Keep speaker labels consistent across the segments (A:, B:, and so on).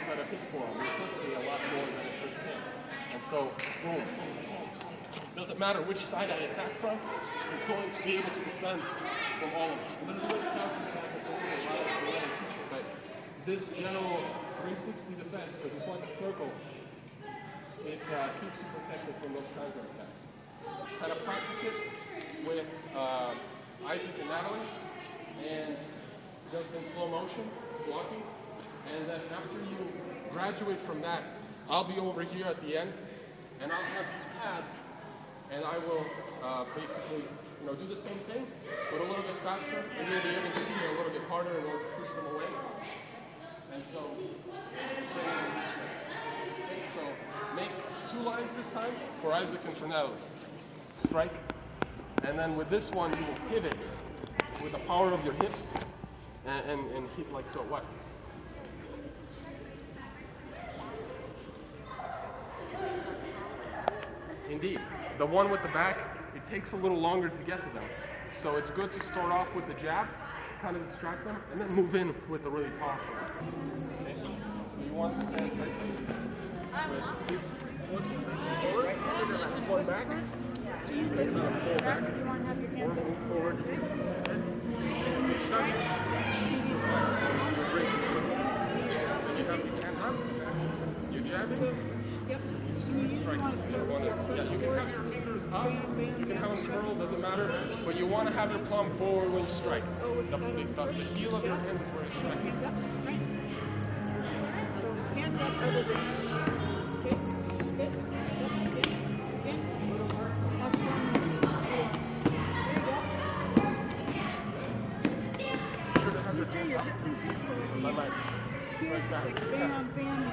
A: outside of his. It hurts me a lot more than it hurts him. And so, boom. Doesn't matter which side I attack from, he's going to be able to defend from all of them. There's a way to counterattack it, so a lot of the teacher, but this general 360 defense, because it's like a circle, it uh, keeps you protected from those kinds of attacks. Kind of practice it with uh, Isaac and Natalie, and just in slow motion, blocking. And then after you graduate from that, I'll be over here at the end, and I'll have these pads, and I will uh, basically you know, do the same thing, but a little bit faster, and you'll be able to be a little bit harder in order to push them away. And so, so make two lines this time for Isaac and for Natalie. Strike. And then with this one, you will pivot with the power of your hips and, and, and hit like so. What? Indeed. The one with the back, it takes a little longer to get to them. So it's good to start off with the jab, kind of distract them, and then move in with the really powerful. Okay? So you want to stand foot forward, back. So. You're have hands up. You're jabbing. Strike this. You want to, yeah, you can have your fingers up. You can have them curl. Doesn't matter. But you want to have your palm forward when you strike. The, the, the, the heel of your hand is where you strike.
B: Hands up other than. Okay. Okay. Okay. Up
A: Sure to have your hands up. Because I might strike back.
B: Bam, bam.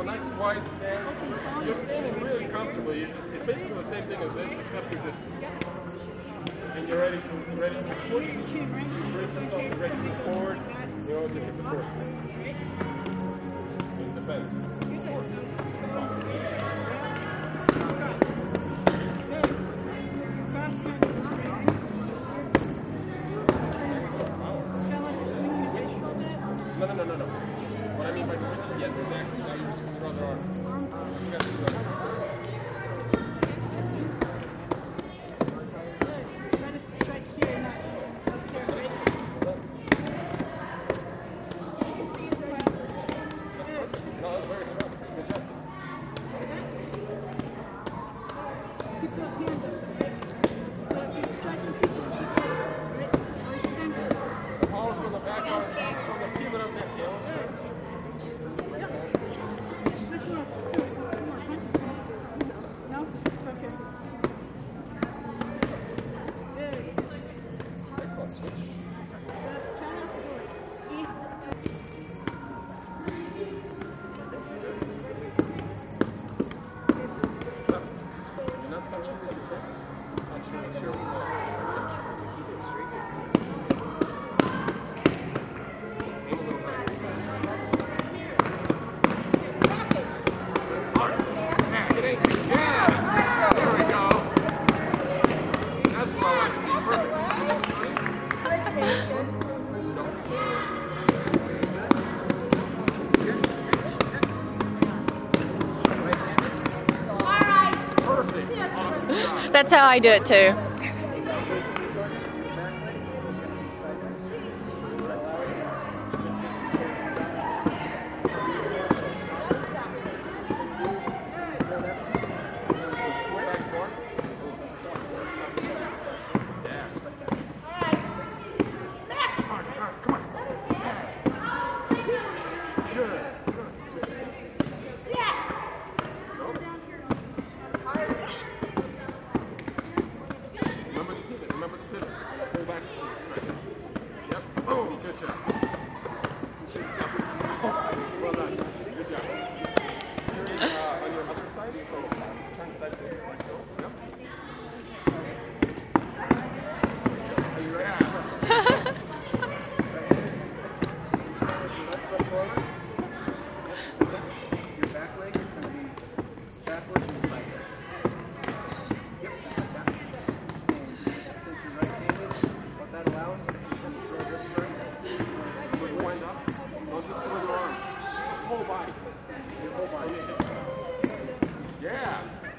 A: a nice wide stance. You're standing really comfortably. Just it's basically the same thing as this, except you're just and you're ready to ready to push. You brace yourself, you're ready to move forward. You know, to hit the course. In defense. Course. No, no, no, no, no. What I mean by switch, yes, exactly. that's how I do it too. Gotcha. body. Your whole body. Yeah.